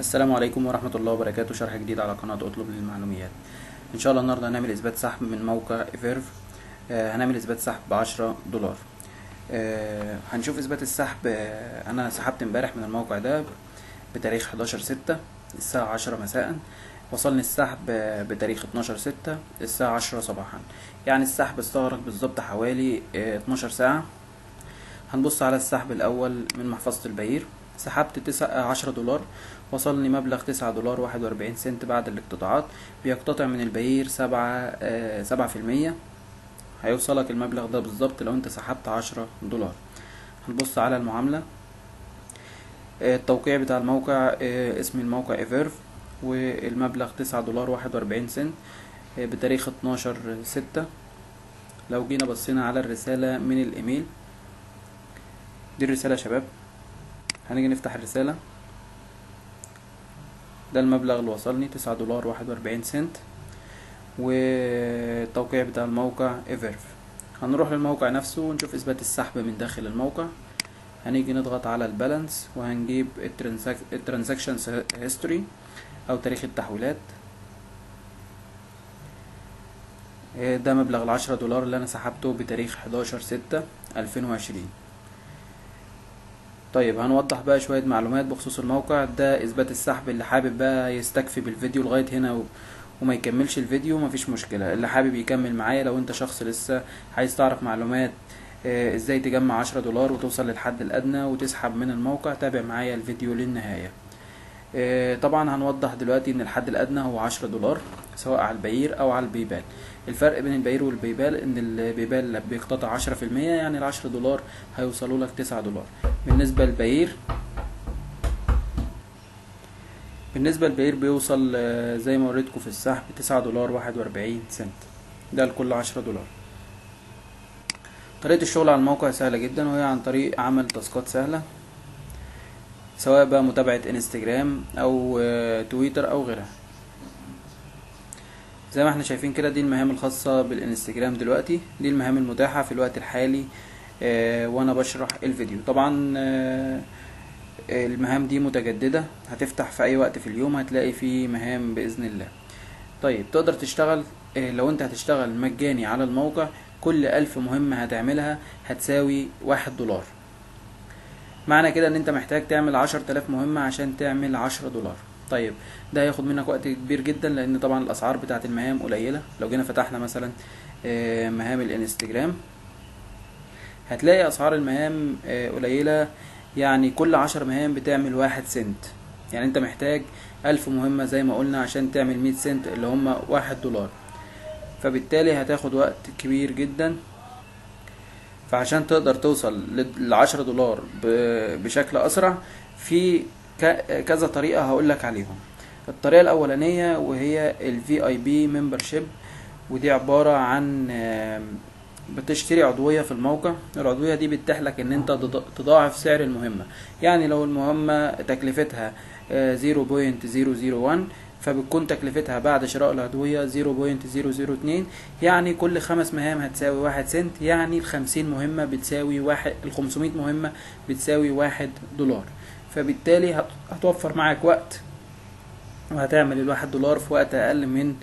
السلام عليكم ورحمة الله وبركاته. شرح جديد على قناة أطلب للمعلومات إن شاء الله النهاردة هنعمل إثبات سحب من موقع ايفيرف آه هنعمل إثبات سحب بعشرة دولار. آه هنشوف إثبات السحب. آه أنا سحبت امبارح من الموقع ده بتاريخ 11 ستة الساعة عشرة مساء. وصلني السحب آه بتاريخ 12 ستة الساعة عشرة صباحا. يعني السحب استغرق بالظبط حوالي آه 12 ساعة. هنبص على السحب الأول من محفظة البعير. سحبت تسعة عشرة دولار وصلني مبلغ تسعة دولار واحد وأربعين سنت بعد الاقتطاعات. بيقتطع من البعير سبعة آه سبعة في المية. هيوصلك المبلغ ده بالظبط لو انت سحبت عشرة دولار. هنبص على المعاملة. آه التوقيع بتاع الموقع آه اسم الموقع ايفيرف والمبلغ تسعة دولار واحد وأربعين سنت آه بتاريخ اتناشر ستة. لو جينا بصينا على الرسالة من الإيميل. دي الرسالة يا شباب. هنيجي نفتح الرسالة. ده المبلغ اللي وصلني تسعة دولار واحد وأربعين سنت. والتوقيع بتاع الموقع ايفيرف هنروح للموقع نفسه ونشوف إثبات السحب من داخل الموقع. هنيجي نضغط على ال balance وهنجيب ال transaction history أو تاريخ التحويلات. ده مبلغ العشرة دولار اللي أنا سحبته بتاريخ حداشر ستة ألفين وعشرين. طيب هنوضح بقى شوية معلومات بخصوص الموقع. ده إثبات السحب اللي حابب بقى يستكفي بالفيديو لغاية هنا و... وما يكملش الفيديو مفيش مشكلة. اللي حابب يكمل معايا لو أنت شخص لسه عايز تعرف معلومات آه إزاي تجمع عشرة دولار وتوصل للحد الأدنى وتسحب من الموقع تابع معايا الفيديو للنهاية. آه طبعا هنوضح دلوقتي إن الحد الأدنى هو عشرة دولار. سواء على البعير أو على البيبال. الفرق بين البعير والبيبال إن البيبال بيقتطع عشرة في المية يعني العشرة دولار هيوصلوا لك تسعة دولار. بالنسبة للبعير بالنسبة للبعير بيوصل زي ما وريتكم في السحب تسعة دولار واحد وأربعين سنت. ده لكل عشرة دولار. طريقة الشغل على الموقع سهلة جدا وهي عن طريق عمل تاسكات سهلة سواء بقى متابعة إنستجرام أو تويتر أو غيرها. زي ما إحنا شايفين كده دي المهام الخاصة بالإنستجرام دلوقتي. دي المهام المتاحة في الوقت الحالي آه وأنا بشرح الفيديو. طبعا آه المهام دي متجددة. هتفتح في أي وقت في اليوم هتلاقي فيه مهام بإذن الله. طيب تقدر تشتغل آه لو أنت هتشتغل مجاني على الموقع كل ألف مهمة هتعملها هتساوي واحد دولار. معنى كده إن أنت محتاج تعمل عشر تلاف مهمة عشان تعمل عشرة دولار. طيب ده هياخد منك وقت كبير جدا لأن طبعا الأسعار بتاعت المهام قليلة. لو جينا فتحنا مثلا مهام الإنستجرام هتلاقي أسعار المهام قليلة. يعني كل عشر مهام بتعمل واحد سنت. يعني أنت محتاج ألف مهمة زي ما قلنا عشان تعمل مية سنت اللي هما واحد دولار. فبالتالي هتاخد وقت كبير جدا. فعشان تقدر توصل للعشرة دولار بشكل أسرع في كذا طريقة هقول لك عليهم. الطريقة الأولانية وهي ال VIP membership ودي عبارة عن بتشتري عضوية في الموقع. العضوية دي بتتيح لك إن أنت تضاعف سعر المهمة. يعني لو المهمة تكلفتها 0.001 فبتكون تكلفتها بعد شراء العضوية 0.002 يعني كل خمس مهام هتساوي واحد سنت يعني الخمسين مهمة بتساوي واحد الخمسمية مهمة بتساوي واحد دولار. فبالتالي هتوفر معاك وقت وهتعمل الواحد دولار في وقت أقل من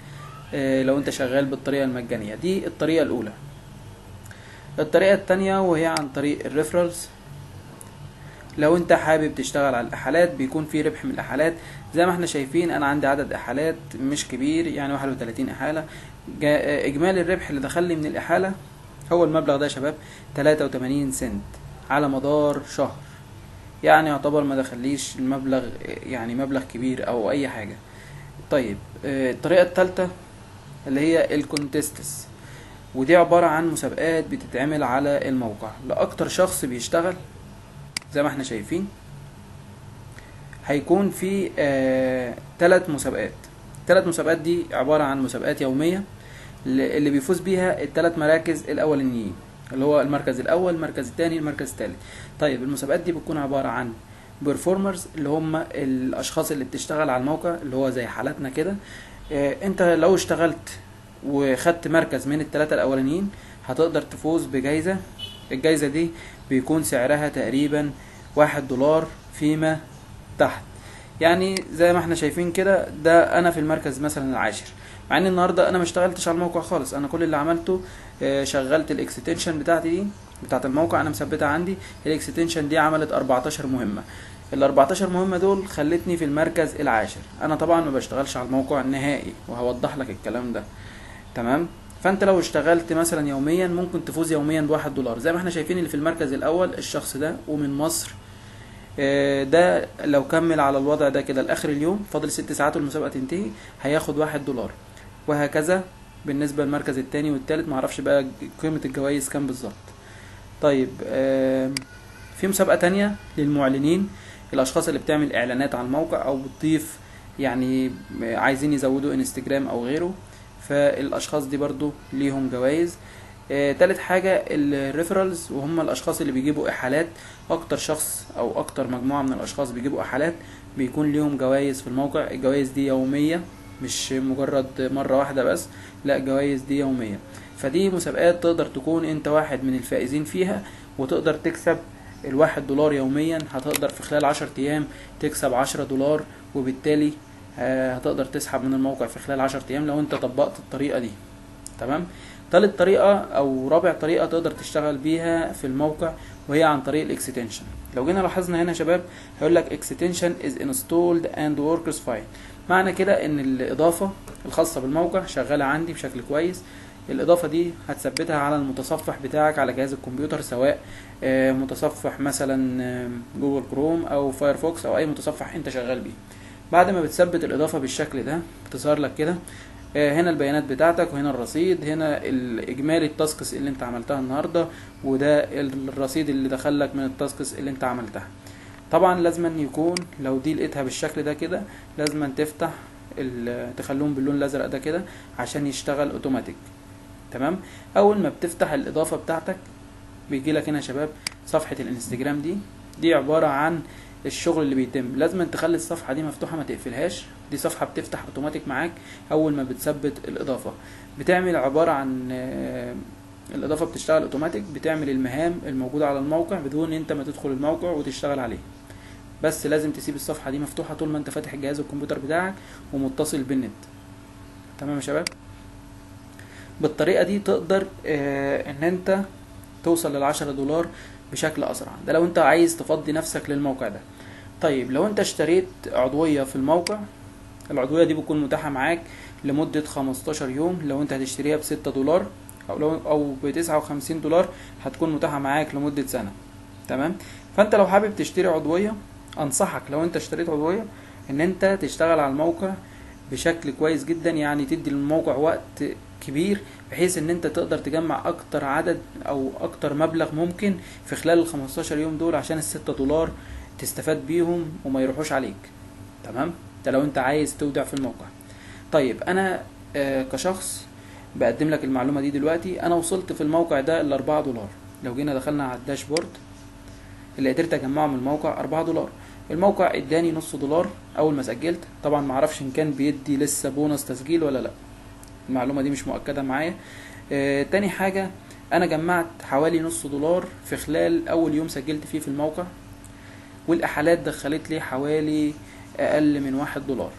لو أنت شغال بالطريقة المجانية. دي الطريقة الأولى. الطريقة التانية وهي عن طريق الريفرالز. لو أنت حابب تشتغل على الأحالات بيكون في ربح من الأحالات. زي ما إحنا شايفين أنا عندي عدد أحالات مش كبير يعني واحد وتلاتين أحالة. إجمالي الربح اللي دخل لي من الأحالة هو المبلغ ده يا شباب تلاتة وتمانين سنت على مدار شهر. يعني يعتبر ما دخليش المبلغ يعني مبلغ كبير أو أي حاجة. طيب الطريقة التالتة اللي هي الكونتستس. ودي عبارة عن مسابقات بتتعمل على الموقع. لأكتر شخص بيشتغل زي ما إحنا شايفين هيكون في آه تلات مسابقات. تلات مسابقات دي عبارة عن مسابقات يومية اللي بيفوز بيها التلات مراكز الأولانيين. اللي هو المركز الأول المركز الثاني المركز الثالث. طيب المسابقات دي بتكون عبارة عن بيرفورمرز اللي هم الأشخاص اللي بتشتغل على الموقع اللي هو زي حالاتنا كده. آه أنت لو اشتغلت وخدت مركز من الثلاثه الأولانيين هتقدر تفوز بجايزة. الجايزة دي بيكون سعرها تقريبا واحد دولار فيما تحت. يعني زي ما إحنا شايفين كده ده أنا في المركز مثلا العاشر. مع ان النهارده أنا ما اشتغلتش على الموقع خالص. أنا كل اللي عملته آه، شغلت ال extension بتاعتي دي بتاعت الموقع أنا مثبتها عندي. ال extension دي عملت 14 مهمة. ال 14 مهمة دول خلتني في المركز العاشر. أنا طبعا ما بشتغلش على الموقع نهائي وهوضح لك الكلام ده. تمام؟ فأنت لو اشتغلت مثلا يوميا ممكن تفوز يوميا بواحد دولار. زي ما إحنا شايفين اللي في المركز الأول الشخص ده ومن مصر آه، ده لو كمل على الوضع ده كده لآخر اليوم فاضل ست ساعات والمسابقة تنتهي هياخد واحد دولار. وهكذا بالنسبة للمركز التاني والتالت. معرفش بقى قيمة الجوائز كام بالظبط. طيب في مسابقة تانية للمعلنين. الأشخاص اللي بتعمل إعلانات على الموقع أو بتضيف يعني عايزين يزودوا انستجرام أو غيره. فالأشخاص دي برضو ليهم جوائز. آه، تالت حاجة الريفرالز وهم الأشخاص اللي بيجيبوا إحالات. أكتر شخص أو أكتر مجموعة من الأشخاص بيجيبوا إحالات بيكون ليهم جوائز في الموقع. الجوائز دي يومية. مش مجرد مرة واحدة بس لا الجوائز دي يومية. فدي مسابقات تقدر تكون انت واحد من الفائزين فيها وتقدر تكسب الواحد دولار يوميا هتقدر في خلال عشر أيام تكسب عشرة دولار وبالتالي آه، هتقدر تسحب من الموقع في خلال عشر أيام لو انت طبقت الطريقة دي. تمام؟ تالت طريقة أو رابع طريقة تقدر تشتغل بيها في الموقع وهي عن طريق الإكستنشن. لو جينا لاحظنا هنا يا شباب هيقول لك extension is installed and works fine معنى كده إن الإضافة الخاصة بالموقع شغالة عندي بشكل كويس. الإضافة دي هتثبتها على المتصفح بتاعك على جهاز الكمبيوتر سواء آه، متصفح مثلا آه، جوجل كروم أو فايرفوكس أو أي متصفح أنت شغال بيه. بعد ما بتثبت الإضافة بالشكل ده بتظهر لك كده آه، هنا البيانات بتاعتك وهنا الرصيد هنا الإجمالي ال tasks اللي أنت عملتها النهارده وده الرصيد اللي دخلك من ال tasks اللي أنت عملتها. طبعا لازم يكون لو دي لقيتها بالشكل ده كده لازم تفتح تخليهم باللون الأزرق ده كده عشان يشتغل أوتوماتيك. تمام؟ أول ما بتفتح الإضافة بتاعتك بيجي لك هنا يا شباب صفحة الإنستجرام دي. دي عبارة عن الشغل اللي بيتم. لازم تخلي الصفحة دي مفتوحة ما تقفلهاش. دي صفحة بتفتح أوتوماتيك معاك أول ما بتثبت الإضافة. بتعمل عبارة عن آه، الإضافة بتشتغل أوتوماتيك بتعمل المهام الموجودة على الموقع بدون أنت ما تدخل الموقع وتشتغل عليه. بس لازم تسيب الصفحة دي مفتوحة طول ما انت فاتح الجهاز الكمبيوتر بتاعك ومتصل بالنت. تمام يا شباب؟ بالطريقة دي تقدر آه، ان انت توصل للعشرة دولار بشكل أسرع. ده لو انت عايز تفضي نفسك للموقع ده. طيب لو انت اشتريت عضوية في الموقع العضوية دي بتكون متاحة معاك لمدة 15 يوم. لو انت هتشتريها بستة دولار أو لو أو بتسعة وخمسين دولار هتكون متاحة معاك لمدة سنة. تمام؟ فانت لو حابب تشتري عضوية أنصحك لو أنت اشتريت عضوية إن أنت تشتغل على الموقع بشكل كويس جدا يعني تدي للموقع وقت كبير بحيث إن أنت تقدر تجمع أكتر عدد أو أكتر مبلغ ممكن في خلال ال 15 يوم دول عشان الستة دولار تستفاد بيهم وما يروحوش عليك. تمام؟ ده لو أنت عايز تودع في الموقع. طيب أنا آه كشخص بقدم لك المعلومة دي دلوقتي أنا وصلت في الموقع ده ل 4 دولار. لو جينا دخلنا على الداشبورد اللي قدرت أجمعه من الموقع 4 دولار. الموقع اداني نص دولار اول ما سجلت. طبعا ما أعرفش ان كان بيدي لسه بونص تسجيل ولا لا. المعلومة دي مش مؤكدة معايا. آه تاني حاجة أنا جمعت حوالي نص دولار في خلال أول يوم سجلت فيه في الموقع والإحالات دخلت لي حوالي أقل من واحد دولار.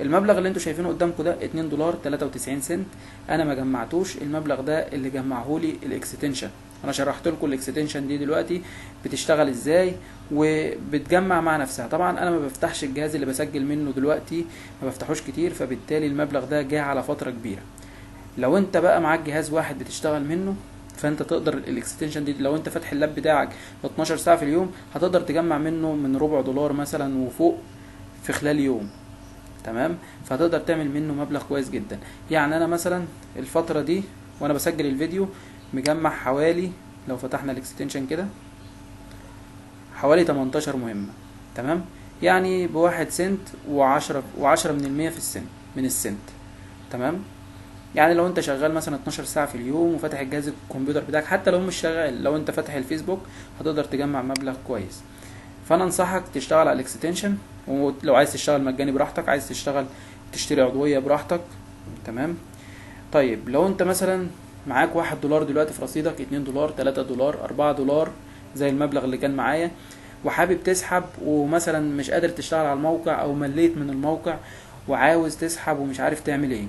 المبلغ اللي أنتوا شايفينه قدامكم ده 2 دولار 93 سنت. أنا ما جمعتوش. المبلغ ده اللي جمعه لي ال extension. أنا شرحت لكم ال extension دي دلوقتي. بتشتغل إزاي؟ وبتجمع مع نفسها. طبعا أنا ما بفتحش الجهاز اللي بسجل منه دلوقتي. ما بفتحوش كتير. فبالتالي المبلغ ده جه على فترة كبيرة. لو انت بقى معاك جهاز واحد بتشتغل منه فانت تقدر ال extension دي لو انت فاتح ال lap بتاعك 12 ساعة في اليوم هتقدر تجمع منه من ربع دولار مثلا وفوق في خلال يوم. تمام؟ فهتقدر تعمل منه مبلغ كويس جدا. يعني أنا مثلا الفترة دي وأنا بسجل الفيديو مجمع حوالي لو فتحنا ال extension كده حوالي 18 مهمة. تمام؟ يعني بواحد سنت وعشرة وعشرة من المية في السنت من السنت. تمام؟ يعني لو أنت شغال مثلا 12 ساعة في اليوم وفاتح الجهاز الكمبيوتر بتاعك حتى لو مش شغال لو أنت فاتح الفيسبوك هتقدر تجمع مبلغ كويس. فانا انصحك تشتغل على الاكستنشن ولو عايز تشتغل مجاني براحتك عايز تشتغل تشتري عضوية براحتك تمام؟ طيب لو انت مثلا معاك واحد دولار دلوقتي في رصيدك اتنين دولار تلاتة دولار اربعة دولار زي المبلغ اللي كان معايا وحابب تسحب ومثلا مش قادر تشتغل على الموقع أو مليت من الموقع وعاوز تسحب ومش عارف تعمل إيه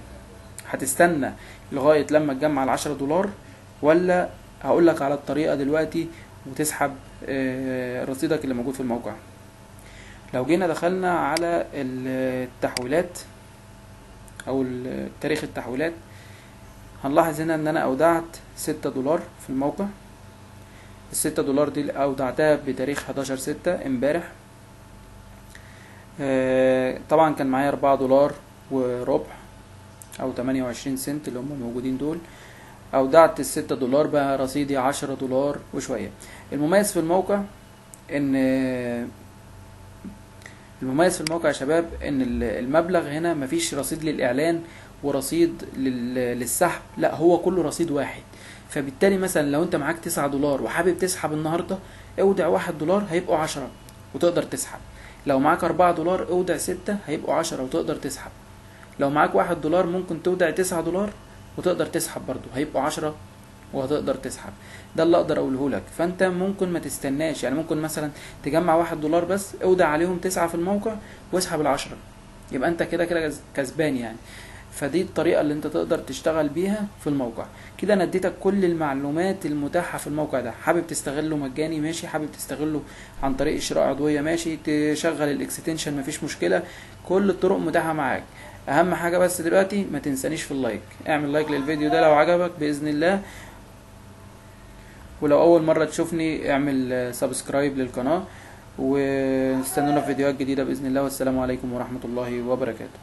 هتستنى لغاية لما تجمع العشرة دولار؟ ولا هقولك على الطريقة دلوقتي وتسحب آه، رصيدك اللي موجود في الموقع. لو جينا دخلنا على التحويلات أو تاريخ التحويلات هنلاحظ هنا إن أنا أودعت ستة دولار في الموقع. الستة دولار دي أودعتها بتاريخ 11 ستة امبارح. آه، طبعا كان معايا أربعة دولار وربع أو 28 سنت اللي هم موجودين دول. اودعت الستة دولار بقى رصيدي عشرة دولار وشوية. المميز في الموقع إن المميز في الموقع يا شباب إن ال- المبلغ هنا مفيش رصيد للإعلان ورصيد لل- للسحب لا هو كله رصيد واحد. فبالتالي مثلا لو أنت معاك تسعة دولار وحابب تسحب النهاردة أودع واحد دولار هيبقوا عشرة وتقدر تسحب. لو معاك أربعة دولار أودع ستة هيبقوا عشرة وتقدر تسحب. لو معاك واحد دولار ممكن تودع تسعة دولار وتقدر تسحب برضو هيبقوا عشرة وهتقدر تسحب. ده اللي أقدر أقوله لك. فأنت ممكن ما تستناش. يعني ممكن مثلا تجمع واحد دولار بس اودع عليهم تسعة في الموقع واسحب العشرة. يبقى أنت كده كده كسبان يعني. فدي الطريقة اللي أنت تقدر تشتغل بيها في الموقع. كده أنا اديتك كل المعلومات المتاحة في الموقع ده. حابب تستغله مجاني؟ ماشي. حابب تستغله عن طريق شراء عضوية؟ ماشي. تشغل ال extension؟ مفيش مشكلة. كل الطرق متاحة معاك. أهم حاجة بس دلوقتي ما تنسانيش في ال like. اعمل like للفيديو ده لو عجبك بإذن الله. ولو أول مرة تشوفني اعمل subscribe للقناة. واستنونا في فيديوهات جديدة بإذن الله. والسلام عليكم ورحمة الله وبركاته.